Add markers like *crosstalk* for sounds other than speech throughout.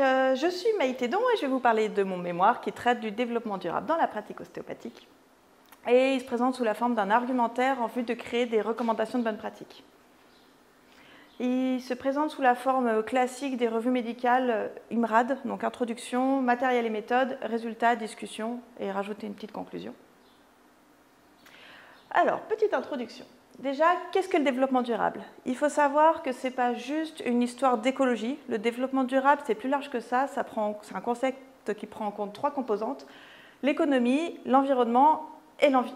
euh, je suis Maïté Don et je vais vous parler de mon mémoire qui traite du développement durable dans la pratique ostéopathique. Et il se présente sous la forme d'un argumentaire en vue de créer des recommandations de bonne pratique. Il se présente sous la forme classique des revues médicales IMRAD, donc introduction, matériel et méthode, résultats, discussion, et rajouter une petite conclusion. Alors, petite introduction. Déjà, qu'est-ce que le développement durable? Il faut savoir que ce n'est pas juste une histoire d'écologie. Le développement durable, c'est plus large que ça. c'est un concept qui prend en compte trois composantes l'économie, l'environnement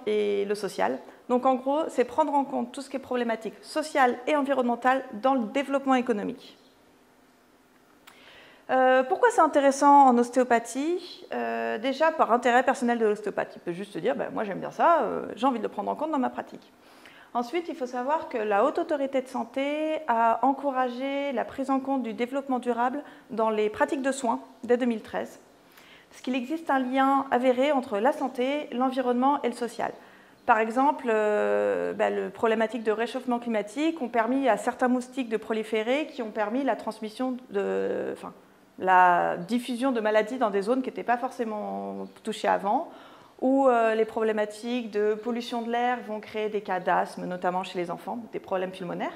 et, le social. Donc, en gros, c'est prendre en compte tout ce qui est problématique sociale et environnementale dans le développement économique. Euh, pourquoi c'est intéressant en ostéopathie? Euh, Déjà par intérêt personnel de l'ostéopathe. Il peut juste se dire, ben, moi j'aime bien ça, euh, j'ai envie de le prendre en compte dans ma pratique. Ensuite, il faut savoir que la Haute Autorité de Santé a encouragé la prise en compte du développement durable dans les pratiques de soins dès 2013, parce qu'il existe un lien avéré entre la santé, l'environnement et le social. Par exemple, euh, bah, les problématiques de réchauffement climatique ont permis à certains moustiques de proliférer, qui ont permis la transmission la diffusion de maladies dans des zones qui n'étaient pas forcément touchées avant où euh, les problématiques de pollution de l'air vont créer des cas d'asthme, notamment chez les enfants, des problèmes pulmonaires.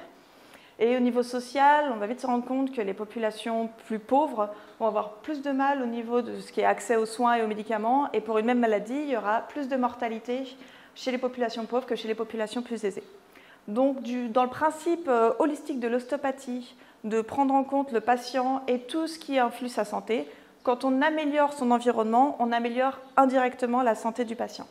Et au niveau social, on va vite se rendre compte que les populations plus pauvres vont avoir plus de mal au niveau de ce qui est accès aux soins et aux médicaments. Et pour une même maladie, il y aura plus de mortalité chez les populations pauvres que chez les populations plus aisées. Donc, dans le principe euh, holistique de l'ostéopathie, de prendre en compte le patient et tout ce qui influe sa santé, quand on améliore son environnement, on améliore indirectement la santé du patient.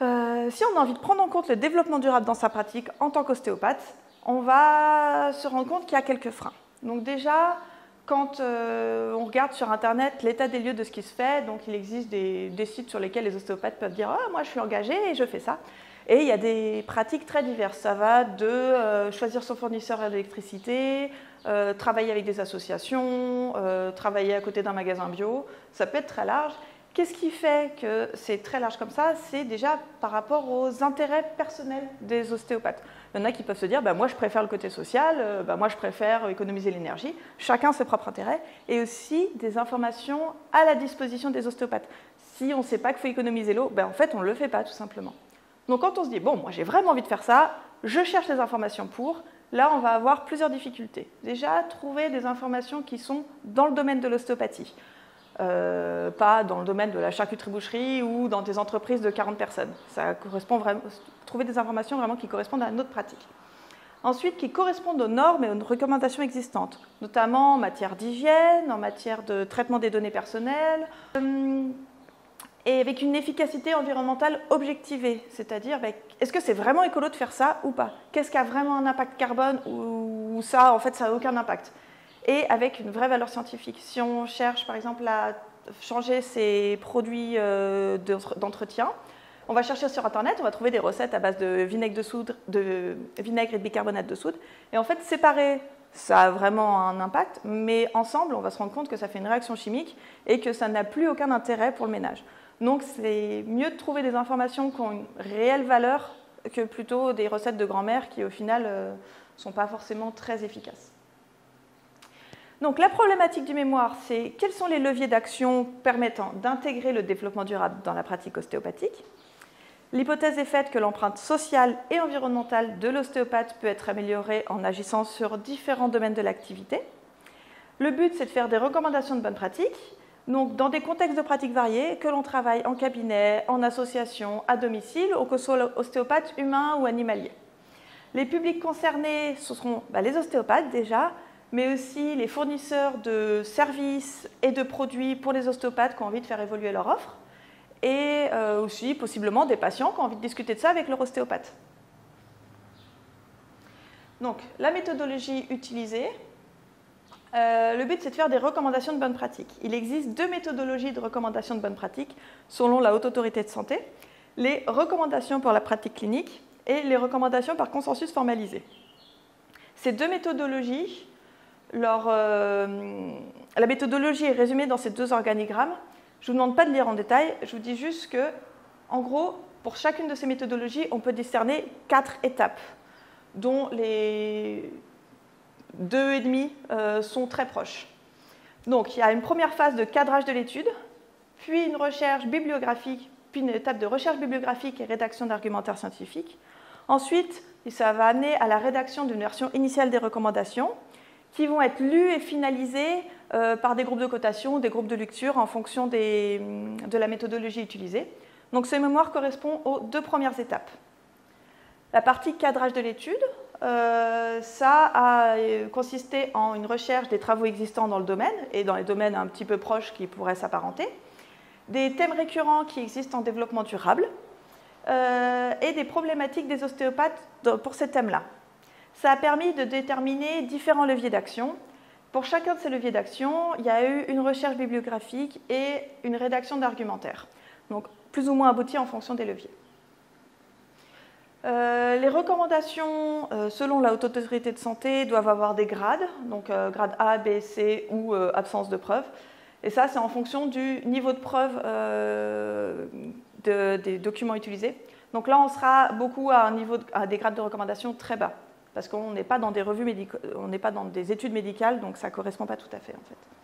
Euh, si on a envie de prendre en compte le développement durable dans sa pratique en tant qu'ostéopathe, on va se rendre compte qu'il y a quelques freins. Donc déjà, quand euh, on regarde sur Internet l'état des lieux de ce qui se fait, donc il existe des, sites sur lesquels les ostéopathes peuvent dire ah, moi je suis engagé et je fais ça ». Et il y a des pratiques très diverses. Ça va de euh, choisir son fournisseur d'électricité, euh, travailler avec des associations, euh, travailler à côté d'un magasin bio. Ça peut être très large. Qu'est-ce qui fait que c'est très large comme ça? C'est déjà par rapport aux intérêts personnels des ostéopathes. Il y en a qui peuvent se dire bah, moi je préfère le côté social, bah, moi je préfère économiser l'énergie. Chacun ses propres intérêts. Et aussi des informations à la disposition des ostéopathes. Si on ne sait pas qu'il faut économiser l'eau, ben, en fait on ne le fait pas tout simplement. Donc quand on se dit, bon, moi j'ai vraiment envie de faire ça, je cherche les informations pour, là on va avoir plusieurs difficultés. Déjà, trouver des informations qui sont dans le domaine de l'ostéopathie, euh, pas dans le domaine de la charcuterie-boucherie ou dans des entreprises de 40 personnes. Ça correspond vraiment, trouver des informations vraiment qui correspondent à notre pratique. Ensuite, qui correspondent aux normes et aux recommandations existantes, notamment en matière d'hygiène, en matière de traitement des données personnelles, euh, et avec une efficacité environnementale objectivée, c'est-à-dire est-ce que c'est vraiment écolo de faire ça ou pas? Qu'est-ce qui a vraiment un impact carbone ou ça, en fait, ça n'a aucun impact? Et avec une vraie valeur scientifique. Si on cherche, par exemple, à changer ses produits euh, d'entretien, on va chercher sur Internet, on va trouver des recettes à base de vinaigre, de soude, de vinaigre et de bicarbonate de soude. Et en fait, séparer, ça a vraiment un impact, mais ensemble, on va se rendre compte que ça fait une réaction chimique et que ça n'a plus aucun intérêt pour le ménage. Donc c'est mieux de trouver des informations qui ont une réelle valeur que plutôt des recettes de grand-mère qui au final ne euh, sont pas forcément très efficaces. Donc la problématique du mémoire, c'est quels sont les leviers d'action permettant d'intégrer le développement durable dans la pratique ostéopathique? L'hypothèse est faite que l'empreinte sociale et environnementale de l'ostéopathe peut être améliorée en agissant sur différents domaines de l'activité. Le but, c'est de faire des recommandations de bonne pratique donc, dans des contextes de pratique variés, que l'on travaille en cabinet, en association, à domicile, ou que ce soit ostéopathe humain ou animalier. Les publics concernés, ce seront bah, les ostéopathes déjà, mais aussi les fournisseurs de services et de produits pour les ostéopathes qui ont envie de faire évoluer leur offre, et euh, aussi possiblement des patients qui ont envie de discuter de ça avec leur ostéopathe. Donc, la méthodologie utilisée, euh, le but, c'est de faire des recommandations de bonne pratique. Il existe deux méthodologies de recommandation de bonne pratique selon la Haute Autorité de Santé. Les recommandations pour la pratique clinique et les recommandations par consensus formalisé. Ces deux méthodologies, euh, la méthodologie est résumée dans ces deux organigrammes. Je ne vous demande pas de lire en détail, je vous dis juste que, en gros, pour chacune de ces méthodologies, on peut discerner quatre étapes, dont les 2,5 sont très proches. Donc il y a une première phase de cadrage de l'étude, puis une recherche bibliographique, puis une étape de recherche bibliographique et rédaction d'argumentaire scientifique. Ensuite, ça va amener à la rédaction d'une version initiale des recommandations qui vont être lues et finalisées euh, par des groupes de cotation, des groupes de lecture en fonction de la méthodologie utilisée. Donc ce mémoire correspond aux deux premières étapes. La partie cadrage de l'étude, euh, ça a consisté en une recherche des travaux existants dans le domaine et dans les domaines un petit peu proches qui pourraient s'apparenter, des thèmes récurrents qui existent en développement durable euh, et des problématiques des ostéopathes pour ces thèmes-là. Ça a permis de déterminer différents leviers d'action. Pour chacun de ces leviers d'action, il y a eu une recherche bibliographique et une rédaction d'argumentaire, donc plus ou moins abouti en fonction des leviers. Euh, les recommandations, euh, selon la haute autorité de santé, doivent avoir des grades, donc euh, grade A, B, C ou absence de preuve. Et ça, c'est en fonction du niveau de preuve des documents utilisés. Donc là, on sera beaucoup à, un niveau à des grades de recommandation très bas, parce qu'on n'est pas dans des revues on n'est pas dans des études médicales, donc ça ne correspond pas tout à fait en fait.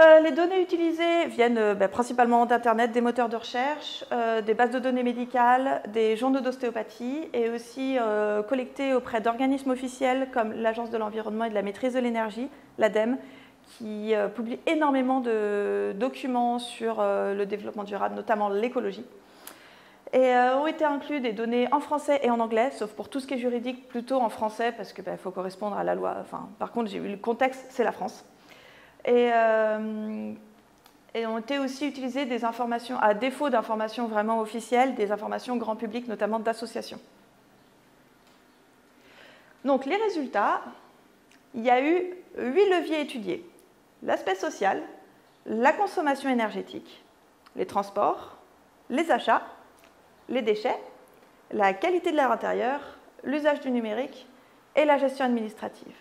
Euh, les données utilisées viennent euh, bah, principalement d'Internet, des moteurs de recherche, euh, des bases de données médicales, des journaux d'ostéopathie et aussi collectées auprès d'organismes officiels comme l'Agence de l'environnement et de la maîtrise de l'énergie, l'ADEME, qui publie énormément de documents sur le développement durable, notamment l'écologie. Et ont été inclus des données en français et en anglais, sauf pour tout ce qui est juridique, plutôt en français, parce qu'il bah, faut correspondre à la loi. Enfin, par contre, j'ai le contexte, c'est la France. Euh, et, ont été aussi utilisées des informations, à défaut d'informations vraiment officielles, des informations grand public, notamment d'associations. Donc les résultats, il y a eu huit leviers étudiés. L'aspect social, la consommation énergétique, les transports, les achats, les déchets, la qualité de l'air intérieur, l'usage du numérique et la gestion administrative.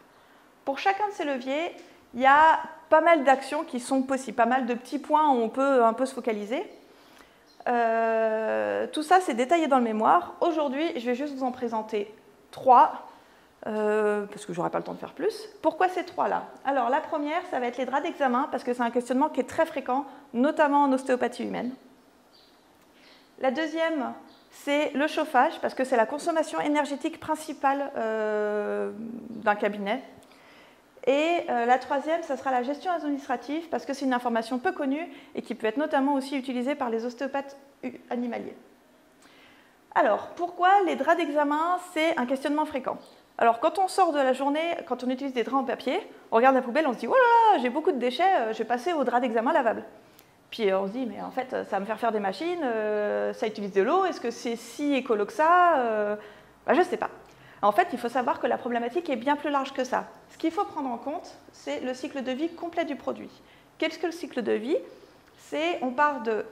Pour chacun de ces leviers, il y a pas mal d'actions qui sont possibles, pas mal de petits points où on peut un peu se focaliser. Euh, tout ça, c'est détaillé dans le mémoire. Aujourd'hui, je vais juste vous en présenter trois, euh, parce que je n'aurai pas le temps de faire plus. Pourquoi ces trois-là? Alors, la première, ça va être les draps d'examen, parce que c'est un questionnement qui est très fréquent, notamment en ostéopathie humaine. La deuxième, c'est le chauffage, parce que c'est la consommation énergétique principale euh, d'un cabinet. Et euh, la troisième, ce sera la gestion administrative, parce que c'est une information peu connue et qui peut être notamment aussi utilisée par les ostéopathes animaliers. Alors, pourquoi les draps d'examen, c'est un questionnement fréquent? Alors, quand on sort de la journée, quand on utilise des draps en papier, on regarde la poubelle, on se dit, oh j'ai beaucoup de déchets, euh, je vais passer au drap d'examen lavable. Puis euh, on se dit, mais en fait, ça va me faire faire des machines, ça utilise de l'eau, est-ce que c'est si écolo que ça bah, Je ne sais pas. En fait, il faut savoir que la problématique est bien plus large que ça. Ce qu'il faut prendre en compte, c'est le cycle de vie complet du produit. Qu'est-ce que le cycle de vie? C'est on part de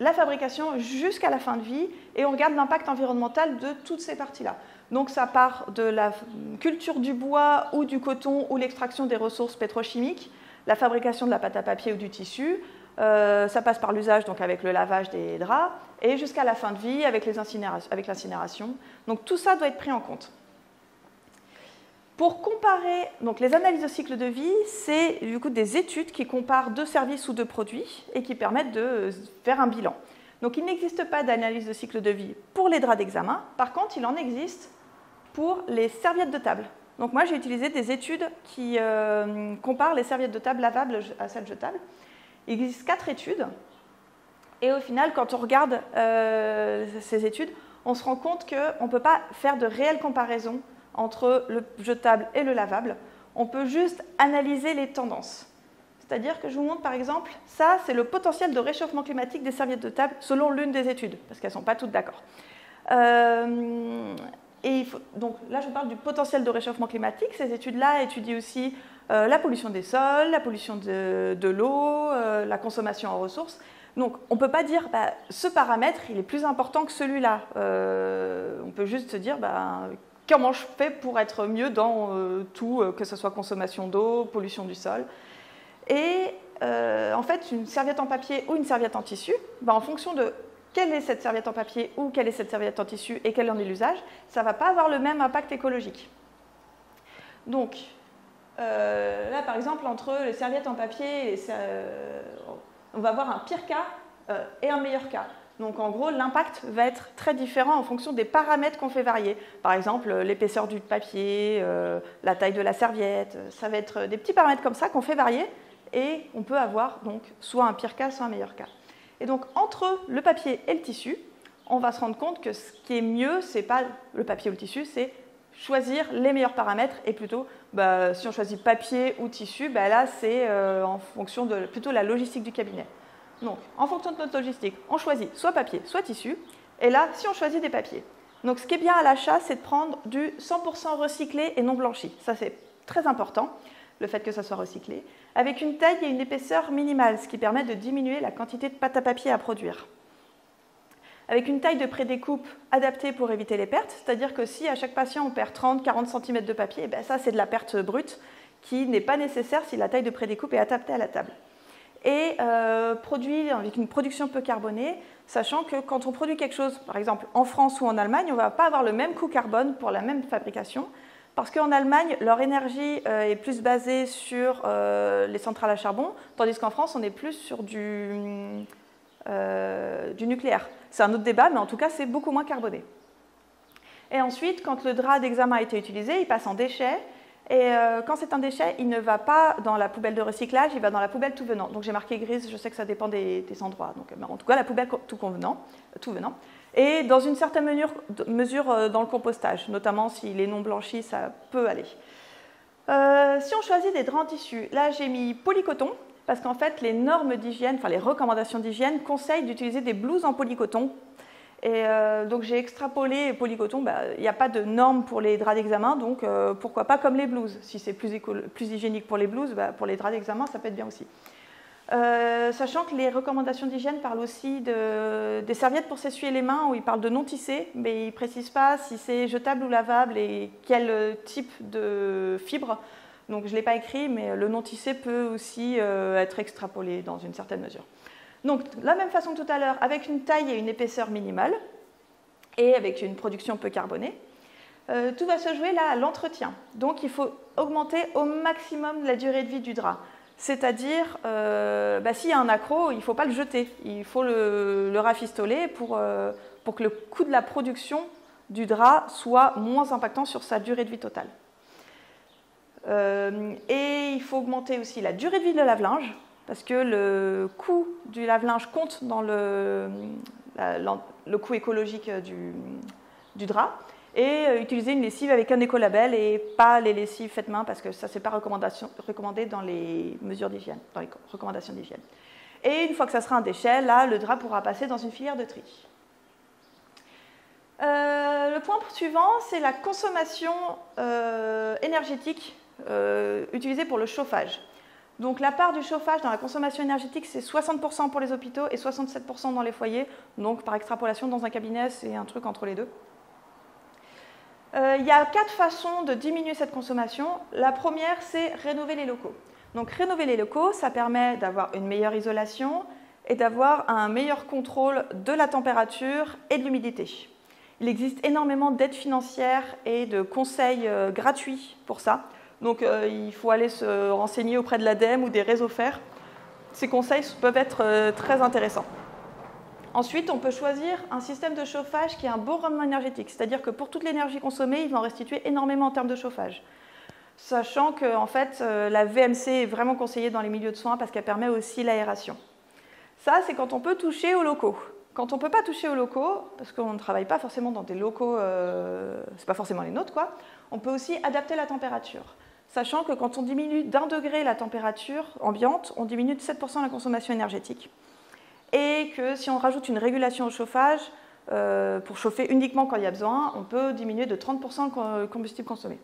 la fabrication jusqu'à la fin de vie et on regarde l'impact environnemental de toutes ces parties-là. Donc ça part de la culture du bois ou du coton ou l'extraction des ressources pétrochimiques, la fabrication de la pâte à papier ou du tissu, euh, ça passe par l'usage, donc avec le lavage des draps, et jusqu'à la fin de vie avec l'incinération. Donc tout ça doit être pris en compte. Pour comparer, donc les analyses de cycle de vie, c'est du coup des études qui comparent deux services ou deux produits et qui permettent de faire un bilan. Donc il n'existe pas d'analyse de cycle de vie pour les draps d'examen, par contre il en existe pour les serviettes de table. Donc moi j'ai utilisé des études qui euh, comparent les serviettes de table lavables à celles jetables. Il existe quatre études et au final quand on regarde euh, ces études, on se rend compte qu'on ne peut pas faire de réelle comparaison entre le jetable et le lavable. On peut juste analyser les tendances. C'est-à-dire que je vous montre par exemple, ça c'est le potentiel de réchauffement climatique des serviettes de table selon l'une des études, parce qu'elles ne sont pas toutes d'accord. Euh, et donc là je parle du potentiel de réchauffement climatique. Ces études-là étudient aussi euh, la pollution des sols, la pollution de, l'eau, euh, la consommation en ressources. Donc on ne peut pas dire bah, ce paramètre il est plus important que celui-là. on peut juste se dire bah, comment je fais pour être mieux dans euh, tout, euh, que ce soit consommation d'eau, pollution du sol. Et euh, en fait, une serviette en papier ou une serviette en tissu, ben, en fonction de quelle est cette serviette en papier ou quelle est cette serviette en tissu et quel en est l'usage, ça ne va pas avoir le même impact écologique. Donc, là, par exemple, entre les serviettes en papier, on va avoir un pire cas et un meilleur cas. Donc en gros, l'impact va être très différent en fonction des paramètres qu'on fait varier. Par exemple, l'épaisseur du papier, la taille de la serviette, ça va être des petits paramètres comme ça qu'on fait varier et on peut avoir donc soit un pire cas, soit un meilleur cas. Et donc entre le papier et le tissu, on va se rendre compte que ce qui est mieux, ce n'est pas le papier ou le tissu, c'est choisir les meilleurs paramètres et plutôt, bah, si on choisit papier ou tissu, bah, là c'est euh, en fonction de plutôt la logistique du cabinet. Donc en fonction de notre logistique, on choisit soit papier, soit tissu, et là si on choisit des papiers. Donc ce qui est bien à l'achat, c'est de prendre du 100% recyclé et non blanchi. Ça c'est très important, le fait que ça soit recyclé, avec une taille et une épaisseur minimale, ce qui permet de diminuer la quantité de pâte à papier à produire avec une taille de prédécoupe adaptée pour éviter les pertes, c'est-à-dire que si à chaque patient on perd 30-40 cm de papier, ben ça c'est de la perte brute qui n'est pas nécessaire si la taille de prédécoupe est adaptée à la table. Et euh, produit avec une production peu carbonée, sachant que quand on produit quelque chose, par exemple en France ou en Allemagne, on ne va pas avoir le même coût carbone pour la même fabrication, parce qu'en Allemagne, leur énergie euh, est plus basée sur euh, les centrales à charbon, tandis qu'en France, on est plus sur du, du nucléaire. C'est un autre débat, mais en tout cas, c'est beaucoup moins carboné. Et ensuite, quand le drap d'examen a été utilisé, il passe en déchet. Et euh, quand c'est un déchet, il ne va pas dans la poubelle de recyclage, il va dans la poubelle tout venant. Donc j'ai marqué grise, je sais que ça dépend des, endroits. Donc, en tout cas, la poubelle tout, convenant, tout venant. Et dans une certaine mesure, euh, dans le compostage, notamment s'il est non blanchi, ça peut aller. Euh, si on choisit des draps en tissu, là j'ai mis polycoton, parce qu'en fait, les normes d'hygiène, enfin les recommandations d'hygiène conseillent d'utiliser des blouses en polycoton. Et euh, donc j'ai extrapolé polycoton, bah, il n'y a pas de normes pour les draps d'examen, donc euh, pourquoi pas comme les blouses. Si c'est plus, hygiénique pour les blouses, bah, pour les draps d'examen, ça peut être bien aussi. Euh, sachant que les recommandations d'hygiène parlent aussi de, des serviettes pour s'essuyer les mains, où ils parlent de non tissé, mais ils ne précisent pas si c'est jetable ou lavable et quel type de fibre. Donc je ne l'ai pas écrit, mais le non tissé peut aussi être extrapolé dans une certaine mesure. Donc la même façon que tout à l'heure, avec une taille et une épaisseur minimale, et avec une production peu carbonée, euh, tout va se jouer là à l'entretien. Donc il faut augmenter au maximum la durée de vie du drap. C'est-à-dire, euh, bah, s'il y a un accro, il ne faut pas le jeter, il faut le, rafistoler pour, pour que le coût de la production du drap soit moins impactant sur sa durée de vie totale. Euh, et il faut augmenter aussi la durée de vie de lave-linge, parce que le coût du lave-linge compte dans le, coût écologique du, du drap. Et euh, utiliser une lessive avec un écolabel et pas les lessives faites main, parce que ça, n'est pas recommandé dans les mesures d'hygiène, dans les recommandations d'hygiène. Et une fois que ça sera un déchet, là, le drap pourra passer dans une filière de tri. Euh, le point suivant, c'est la consommation énergétique euh, utilisé pour le chauffage. Donc la part du chauffage dans la consommation énergétique, c'est 60% pour les hôpitaux et 67% dans les foyers. Donc par extrapolation, dans un cabinet, c'est un truc entre les deux. Euh, il y a quatre façons de diminuer cette consommation. La première, c'est rénover les locaux. Donc rénover les locaux, ça permet d'avoir une meilleure isolation et d'avoir un meilleur contrôle de la température et de l'humidité. Il existe énormément d'aides financières et de conseils euh, gratuits pour ça. Donc euh, il faut aller se renseigner auprès de l'ADEME ou des réseaux FER. Ces conseils peuvent être euh, très intéressants. Ensuite, on peut choisir un système de chauffage qui a un bon rendement énergétique, c'est-à-dire que pour toute l'énergie consommée, il va en restituer énormément en termes de chauffage. Sachant que en fait, euh, la VMC est vraiment conseillée dans les milieux de soins parce qu'elle permet aussi l'aération. Ça, c'est quand on peut toucher aux locaux. Quand on ne peut pas toucher aux locaux, parce qu'on ne travaille pas forcément dans des locaux, euh, c'est pas forcément les nôtres, quoi, on peut aussi adapter la température sachant que quand on diminue d'un degré la température ambiante, on diminue de 7% la consommation énergétique. Et que si on rajoute une régulation au chauffage, euh, pour chauffer uniquement quand il y a besoin, on peut diminuer de 30% le combustible consommé.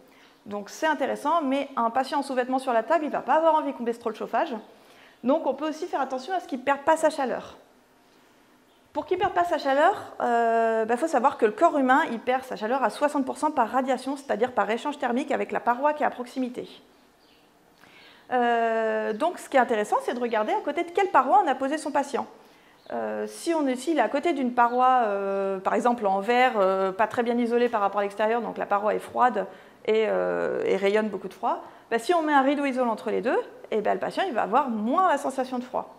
Donc c'est intéressant, mais un patient en sous-vêtements sur la table, il ne va pas avoir envie qu'on baisse trop le chauffage. Donc on peut aussi faire attention à ce qu'il ne perde pas sa chaleur. Pour qu'il ne perde pas sa chaleur, il euh, bah, faut savoir que le corps humain il perd sa chaleur à 60% par radiation, c'est-à-dire par échange thermique avec la paroi qui est à proximité. Euh, donc ce qui est intéressant, c'est de regarder à côté de quelle paroi on a posé son patient. Euh, si on est, à côté d'une paroi, par exemple en verre, pas très bien isolée par rapport à l'extérieur, donc la paroi est froide et, rayonne beaucoup de froid. Bah, si on met un rideau isolant entre les deux, et eh ben, le patient il va avoir moins la sensation de froid.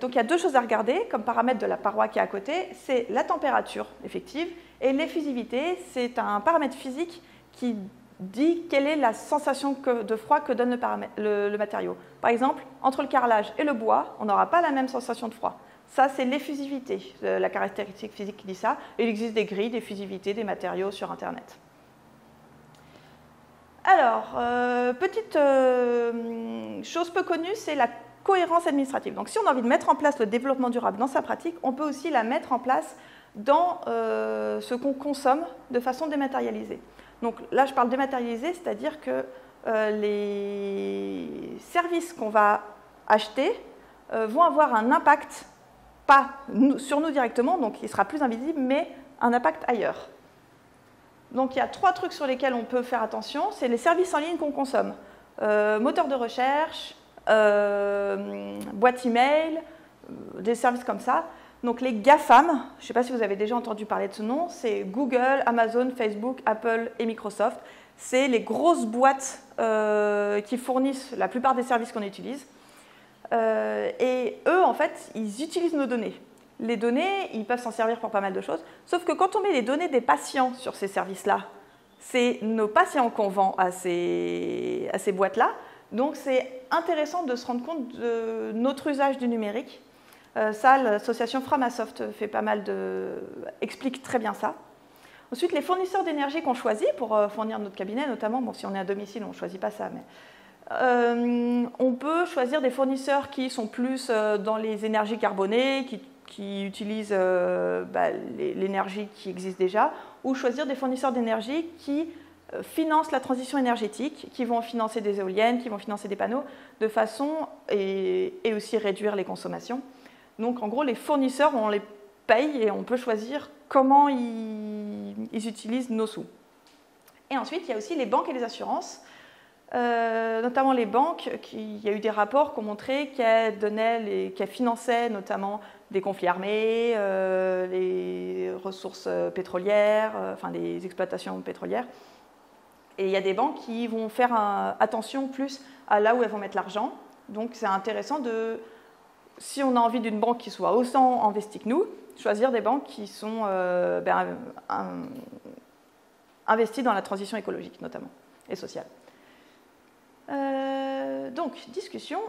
Donc il y a deux choses à regarder comme paramètre de la paroi qui est à côté, c'est la température effective et l'effusivité, c'est un paramètre physique qui dit quelle est la sensation de froid que donne le, matériau. Par exemple, entre le carrelage et le bois, on n'aura pas la même sensation de froid. Ça, c'est l'effusivité, euh, la caractéristique physique qui dit ça. il existe des grilles d'effusivité des matériaux sur Internet. Alors, euh, petite euh, chose peu connue, c'est la cohérence administrative. Donc, si on a envie de mettre en place le développement durable dans sa pratique, on peut aussi la mettre en place dans ce qu'on consomme de façon dématérialisée. Donc là, je parle dématérialisé, c'est-à-dire que euh, les services qu'on va acheter euh, vont avoir un impact, pas sur nous directement, donc il sera plus invisible, mais un impact ailleurs. Donc il y a trois trucs sur lesquels on peut faire attention. C'est les services en ligne qu'on consomme. Euh, moteur de recherche, boîte email, des services comme ça. Donc les GAFAM, je ne sais pas si vous avez déjà entendu parler de ce nom, c'est Google, Amazon, Facebook, Apple et Microsoft. C'est les grosses boîtes euh, qui fournissent la plupart des services qu'on utilise. Euh, et eux, en fait, ils utilisent nos données. Les données, ils peuvent s'en servir pour pas mal de choses. Sauf que quand on met les données des patients sur ces services-là, c'est nos patients qu'on vend à ces, à ces boîtes-là. Donc c'est intéressant de se rendre compte de notre usage du numérique euh, ça, l'association Framasoft fait pas mal de... explique très bien ça. Ensuite, les fournisseurs d'énergie qu'on choisit pour euh, fournir notre cabinet, notamment, bon, si on est à domicile, on ne choisit pas ça, mais euh, on peut choisir des fournisseurs qui sont plus dans les énergies carbonées, qui, utilisent bah, l'énergie qui existe déjà, ou choisir des fournisseurs d'énergie qui financent la transition énergétique, qui vont financer des éoliennes, qui vont financer des panneaux, de façon et aussi réduire les consommations. Donc en gros, les fournisseurs, on les paye et on peut choisir comment ils, utilisent nos sous. Et ensuite, il y a aussi les banques et les assurances. Euh, notamment les banques, il y a eu des rapports qui ont montré qu'elles donnaient, finançaient notamment des conflits armés, euh, les ressources pétrolières, euh, enfin les exploitations pétrolières. Et il y a des banques qui vont faire attention plus à là où elles vont mettre l'argent. Donc c'est intéressant de si on a envie d'une banque qui soit autant investie que nous, choisir des banques qui sont euh, ben, investies dans la transition écologique notamment et sociale. Euh, donc, discussion.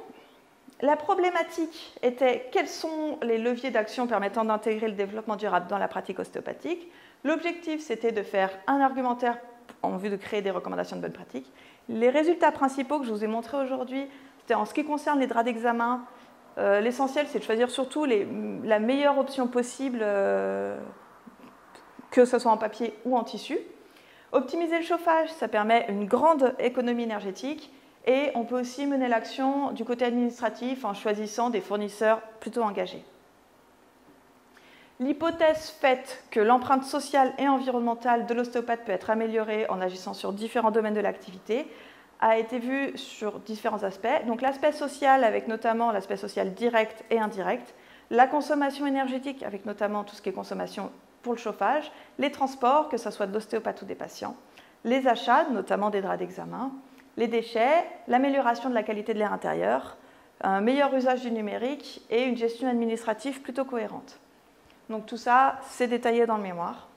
La problématique était quels sont les leviers d'action permettant d'intégrer le développement durable dans la pratique ostéopathique. L'objectif, c'était de faire un argumentaire en vue de créer des recommandations de bonne pratique. Les résultats principaux que je vous ai montrés aujourd'hui, c'était en ce qui concerne les draps d'examen, euh, l'essentiel, c'est de choisir surtout la meilleure option possible, euh, que ce soit en papier ou en tissu. Optimiser le chauffage, ça permet une grande économie énergétique. Et on peut aussi mener l'action du côté administratif en choisissant des fournisseurs plutôt engagés. L'hypothèse faite que l'empreinte sociale et environnementale de l'ostéopathe peut être améliorée en agissant sur différents domaines de l'activité a été vu sur différents aspects. Donc l'aspect social avec notamment l'aspect social direct et indirect, la consommation énergétique avec notamment tout ce qui est consommation pour le chauffage, les transports, que ce soit de l'ostéopathe ou des patients, les achats, notamment des draps d'examen, les déchets, l'amélioration de la qualité de l'air intérieur, un meilleur usage du numérique et une gestion administrative plutôt cohérente. Donc tout ça, c'est détaillé dans le mémoire.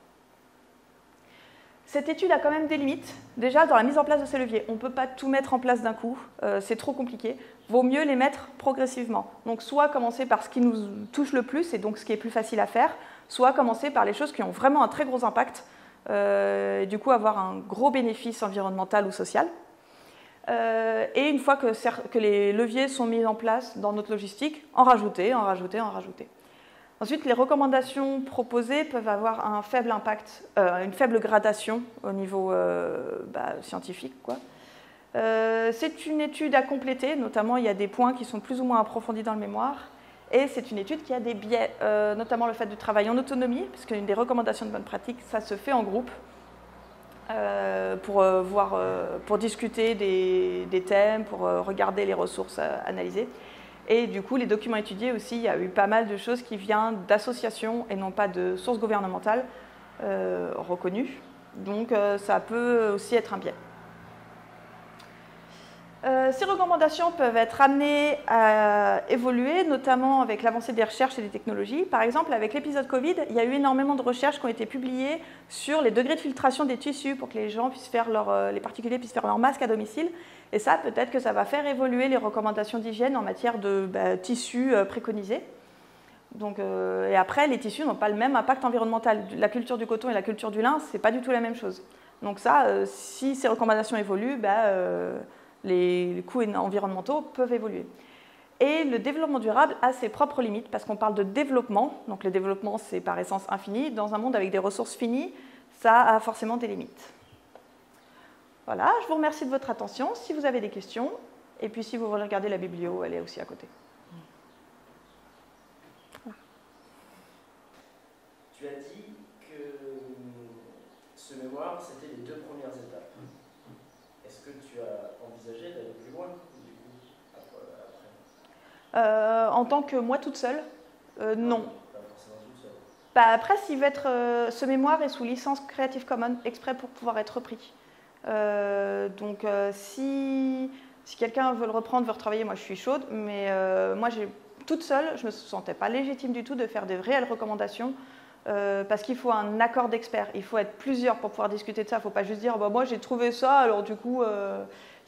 Cette étude a quand même des limites. Déjà, dans la mise en place de ces leviers, on ne peut pas tout mettre en place d'un coup, euh, c'est trop compliqué. Vaut mieux les mettre progressivement. Donc, soit commencer par ce qui nous touche le plus et donc ce qui est plus facile à faire, soit commencer par les choses qui ont vraiment un très gros impact, euh, et du coup avoir un gros bénéfice environnemental ou social. Euh, et une fois que, que les leviers sont mis en place dans notre logistique, en rajouter, en rajouter, en rajouter. Ensuite, les recommandations proposées peuvent avoir un faible impact, euh, une faible gradation au niveau euh, bah, scientifique. Euh, c'est une étude à compléter, notamment il y a des points qui sont plus ou moins approfondis dans le mémoire. Et c'est une étude qui a des biais, notamment le fait de travailler en autonomie, puisque une des recommandations de bonne pratique, ça se fait en groupe pour, discuter des, des, thèmes, pour regarder les ressources analysées. Et du coup, les documents étudiés aussi, il y a eu pas mal de choses qui viennent d'associations et non pas de sources gouvernementales euh, reconnues. Donc ça peut aussi être un biais. Euh, ces recommandations peuvent être amenées à évoluer, notamment avec l'avancée des recherches et des technologies. Par exemple, avec l'épisode Covid, il y a eu énormément de recherches qui ont été publiées sur les degrés de filtration des tissus pour que les gens puissent faire euh, les particuliers puissent faire leur masque à domicile. Et ça, peut-être que ça va faire évoluer les recommandations d'hygiène en matière de bah, tissus euh, préconisés. Donc, et après, les tissus n'ont pas le même impact environnemental. La culture du coton et la culture du lin, ce n'est pas du tout la même chose. Donc ça, si ces recommandations évoluent, bah, les coûts environnementaux peuvent évoluer. Et le développement durable a ses propres limites parce qu'on parle de développement, donc le développement c'est par essence infini. Dans un monde avec des ressources finies, ça a forcément des limites. Voilà, je vous remercie de votre attention. Si vous avez des questions, et puis si vous voulez regarder la biblio, elle est aussi à côté. Tu as dit que ce mémoire, c'était les deux premières étapes. Est-ce que tu as envisagé d'aller plus loin après, euh, En tant que moi toute seule, euh, non. Pas forcément toute seule. Bah, après, s'il être, euh, ce mémoire est sous licence Creative Commons, exprès pour pouvoir être repris. Donc, si, si quelqu'un veut le reprendre, veut retravailler, moi je suis chaude, mais moi, toute seule, je ne me sentais pas légitime du tout de faire des réelles recommandations euh, parce qu'il faut un accord d'experts. Il faut être plusieurs pour pouvoir discuter de ça. Il ne faut pas juste dire bah, moi j'ai trouvé ça, alors du coup, euh,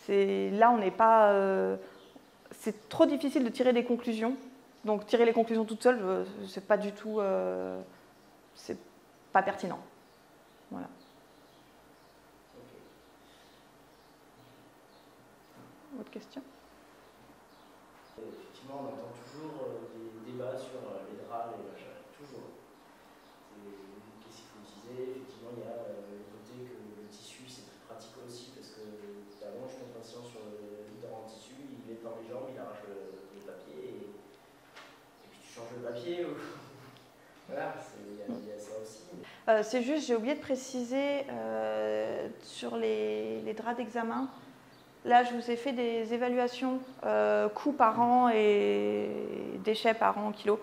là on n'est pas. Euh, c'est trop difficile de tirer des conclusions. Donc tirer les conclusions toute seule, c'est pas du tout. c'est pas pertinent. Voilà. Autre question Effectivement, on entend toujours des débats sur les draps, les machins, toujours qu'est-ce qu'il faut utiliser? Effectivement, il y a euh, le côté que le tissu, c'est très pratique aussi, parce que tu allonges ton patient sur le lit en tissu, il met dans les jambes, il arrache le, papier, et, puis tu changes le papier. *laughs* voilà, il y, a ça aussi. Euh, c'est juste, j'ai oublié de préciser euh, sur les, les draps d'examen. Là, je vous ai fait des évaluations coûts par an et déchets par an, kilos.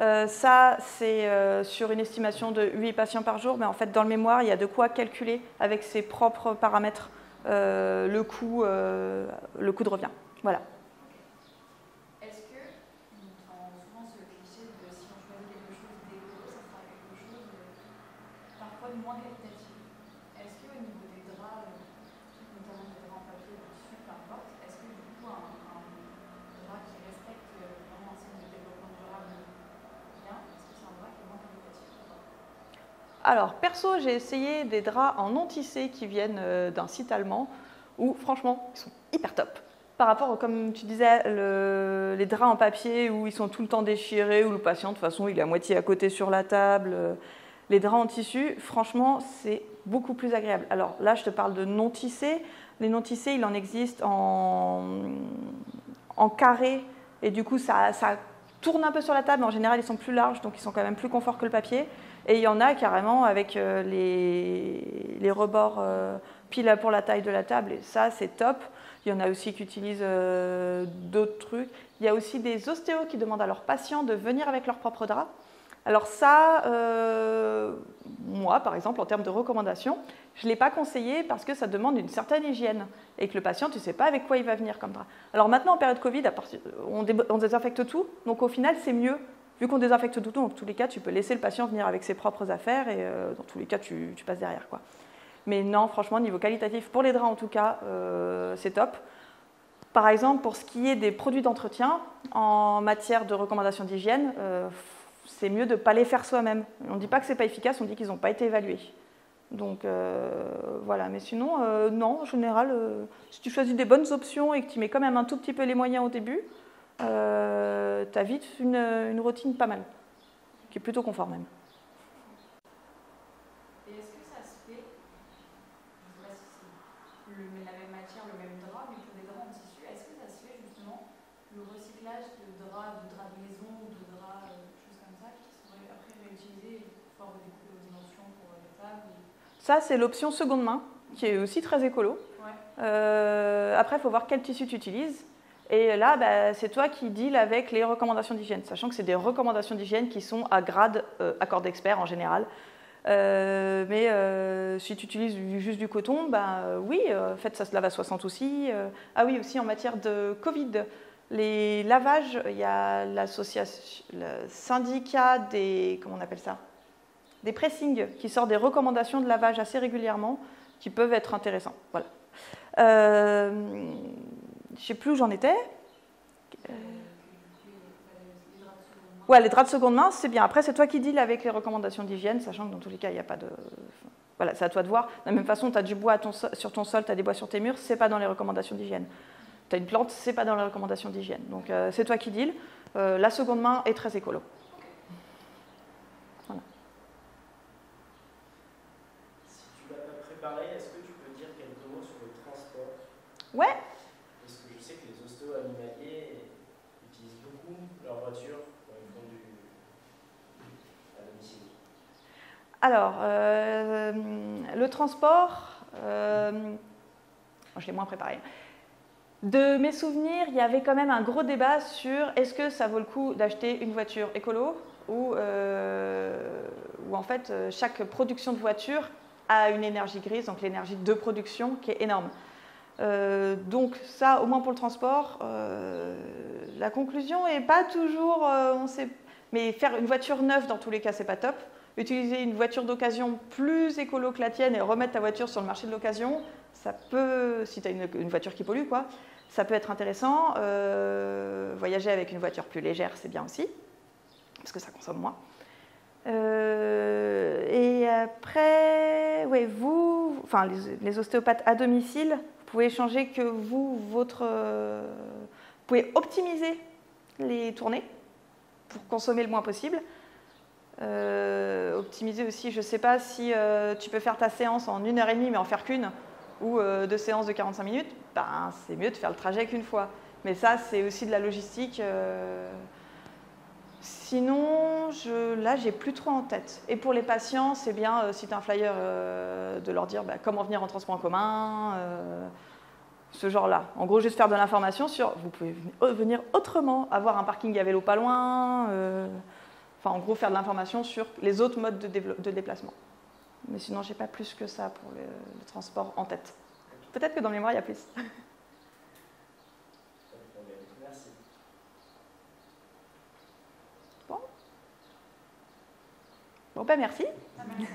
Euh, ça, c'est euh, sur une estimation de 8 patients par jour, mais en fait, dans le mémoire, il y a de quoi calculer avec ses propres paramètres euh, le coût de revient. Voilà. Est-ce que, souvent ce cliché de si on choisit quelque chose d'éco, ça sera quelque chose de parfois de moins qualitatif Est-ce qu'au niveau des draps, notamment des draps en papier ou tissu, peu importe, est-ce que du coup un, un drap qui respecte vraiment un signe de développement durable Alors, perso, j'ai essayé des draps en non tissé qui viennent euh, d'un site allemand où, franchement, ils sont hyper top. Par rapport, comme tu disais, les draps en papier où ils sont tout le temps déchirés, où le patient, de toute façon, il est à moitié à côté sur la table. Les draps en tissu, franchement, c'est beaucoup plus agréable. Alors là, je te parle de non tissé. Les non tissés, il en existe en, carré, et du coup, ça tourne un peu sur la table, mais en général, ils sont plus larges, donc ils sont quand même plus confort que le papier. Et il y en a carrément avec euh, les, les rebords euh, pile pour la taille de la table, et ça, c'est top. Il y en a aussi qui utilisent euh, d'autres trucs. Il y a aussi des ostéos qui demandent à leurs patients de venir avec leur propre drap. Alors ça, moi, par exemple, en termes de recommandations, je ne l'ai pas conseillé parce que ça demande une certaine hygiène et que le patient, tu ne sais pas avec quoi il va venir comme drap. Alors maintenant, en période Covid, on, désinfecte tout, donc au final, c'est mieux Vu qu'on désinfecte tout, dans tous les cas, tu peux laisser le patient venir avec ses propres affaires et euh, dans tous les cas, tu, passes derrière. Quoi. Mais non, franchement, niveau qualitatif, pour les draps en tout cas, euh, c'est top. Par exemple, pour ce qui est des produits d'entretien, en matière de recommandations d'hygiène, euh, c'est mieux de ne pas les faire soi-même. On ne dit pas que ce n'est pas efficace, on dit qu'ils n'ont pas été évalués. Donc voilà, mais sinon, non, en général, si tu choisis des bonnes options et que tu mets quand même un tout petit peu les moyens au début, euh, tu as vite une, une, routine pas mal, qui est plutôt conforme même. Et est-ce que ça se fait, je ne sais pas si c'est la même matière, le même drap, mais pour des draps en tissu, est-ce que ça se fait justement le recyclage de draps, de draps de maison ou de draps, euh, choses comme ça, qui seraient après réutilisés et pouvoir redécouper aux dimensions pour les tables Ça, c'est l'option seconde main, qui est aussi très écolo. Ouais. Euh, après, il faut voir quel tissu tu utilises. Et là, bah, c'est toi qui deals avec les recommandations d'hygiène, sachant que c'est des recommandations d'hygiène qui sont à grade euh, accord d'expert en général. Euh, mais euh, si tu utilises du- juste du coton, ben oui, euh, en fait, ça se lave à 60 aussi. Euh, ah oui, aussi en matière de Covid, les lavages, il y a l'association, le syndicat des, comment on appelle ça? Des pressings qui sort des recommandations de lavage assez régulièrement qui peuvent être intéressants. Voilà. Euh, je ne sais plus où j'en étais. Ouais, les draps de seconde main, c'est bien. Après, c'est toi qui deals avec les recommandations d'hygiène, sachant que dans tous les cas, il n'y a pas de. Voilà, c'est à toi de voir. De la même façon, tu as du bois sur ton sol, tu as des bois sur tes murs, c'est pas dans les recommandations d'hygiène. Tu as une plante, c'est pas dans les recommandations d'hygiène. Donc, euh, c'est toi qui deals. Euh, la seconde main est très écolo. Si tu l'as pas préparé, est-ce que tu peux dire quelques mots sur le transport Ouais. Parce que je sais que les hostos animaliers utilisent beaucoup leur voiture quand ils font du à domicile. Alors, euh, le transport, euh, je l'ai moins préparé. De mes souvenirs, il y avait quand même un gros débat sur est-ce que ça vaut le coup d'acheter une voiture écolo ou, euh, ou en fait chaque production de voiture a une énergie grise, donc l'énergie de production qui est énorme. Euh, donc ça, au moins pour le transport, euh, la conclusion est pas toujours, euh, on sait, mais faire une voiture neuve dans tous les cas c'est pas top. Utiliser une voiture d'occasion plus écolo que la tienne et remettre ta voiture sur le marché de l'occasion, ça peut, si tu as une, voiture qui pollue, quoi, ça peut être intéressant. Voyager avec une voiture plus légère, c'est bien aussi, parce que ça consomme moins. Et après, ouais, vous, enfin les, ostéopathes à domicile, pouvez changer que vous, votre, euh, vous pouvez optimiser les tournées pour consommer le moins possible. Euh, optimiser aussi, je ne sais pas si euh, tu peux faire ta séance en une heure et demie mais en faire qu'une, ou euh, deux séances de 45 minutes, ben, c'est mieux de faire le trajet qu'une fois. Mais ça, c'est aussi de la logistique. Sinon, je, là, j'ai plus trop en tête. Et pour les patients, c'est bien, euh, si tu un flyer, euh, de leur dire bah, comment venir en transport en commun, euh, ce genre-là. En gros, juste faire de l'information sur vous pouvez ven- venir autrement, avoir un parking à vélo pas loin. Enfin, en gros, faire de l'information sur les autres modes de, déplacement. Mais sinon, j'ai pas plus que ça pour le, le transport en tête. Peut-être que dans le mémoire, il y a plus. *laughs* Pas de problème. Merci. Bon, ben merci. Ah, merci.